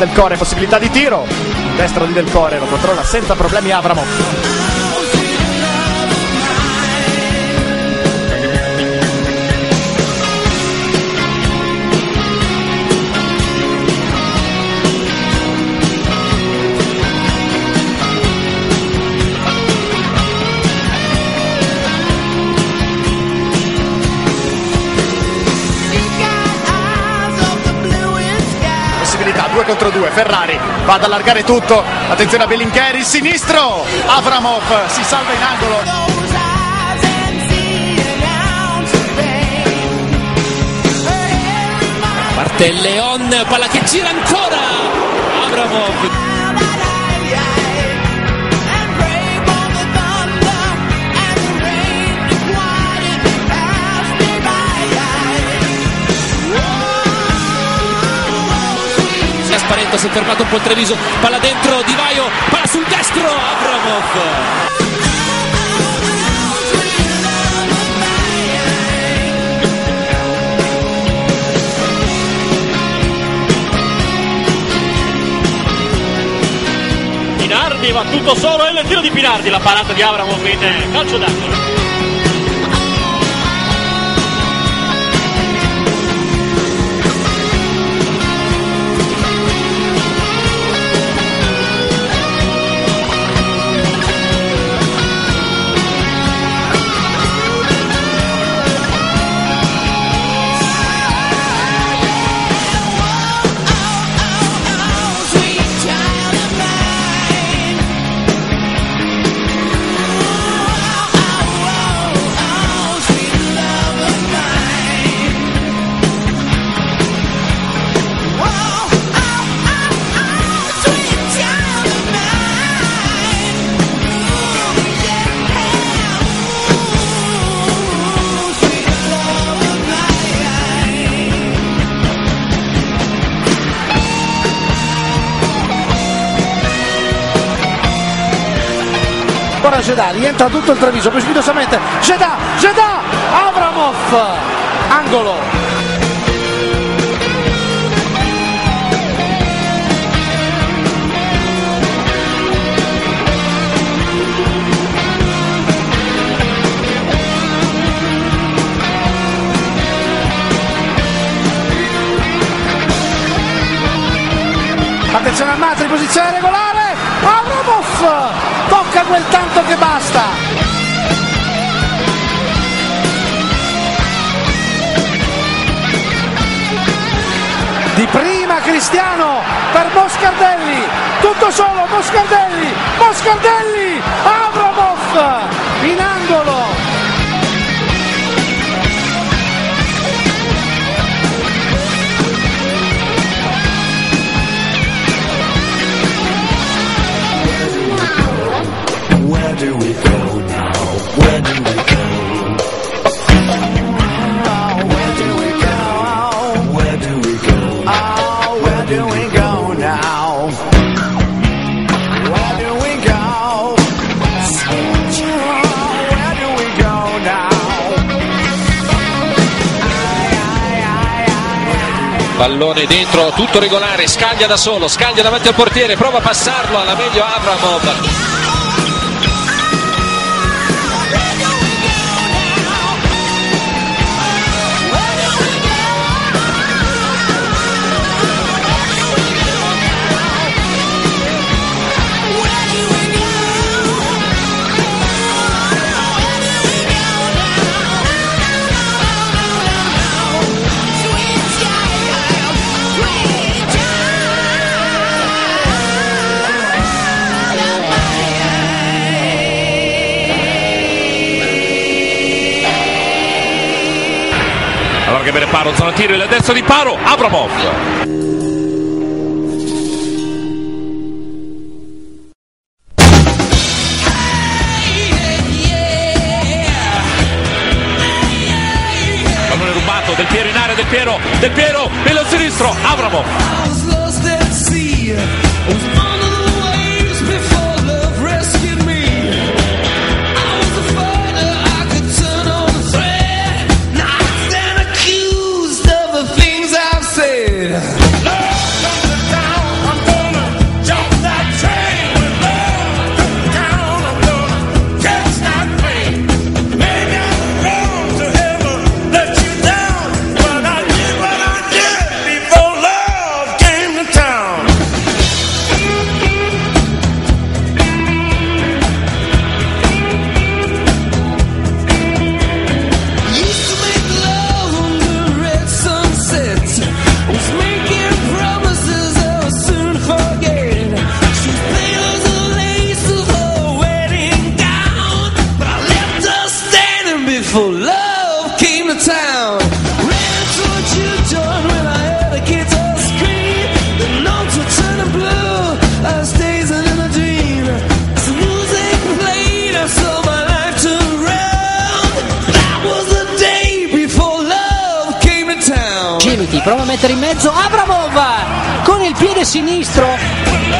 Del Core, possibilità di tiro. Destro di Del Core, lo controlla senza problemi Avramov. Contro 2, Ferrari va ad allargare tutto. Attenzione a Bellingheri, sinistro. Avramov si salva in angolo. Parte Leon, palla che gira ancora. Abramov. Si è fermato un po' il Treviso, palla dentro, Di Vaio, palla sul destro, Abramov. Pinardi va tutto solo e il tiro di Pinardi, la parata di Avramov in eh, calcio d'angolo. Ora Gedà, rientra tutto il Treviso, precipitosamente. Gedà, Gedà, Avramov, angolo. Attenzione al Matri, posizione regolare. Quel tanto che basta. Di prima Cristiano per Moscardelli. Tutto solo Moscardelli. Moscardelli. Avramov in angolo. pallone dentro, tutto regolare, scaglia da solo, scaglia davanti al portiere, prova a passarlo alla meglio Avramov. Paro, zona tiro, il destro di Paro, Abramov. Del Piero in area, Del Piero, Del Piero, e sinistro, Abramov. prova a mettere in mezzo. Abramov con il piede sinistro.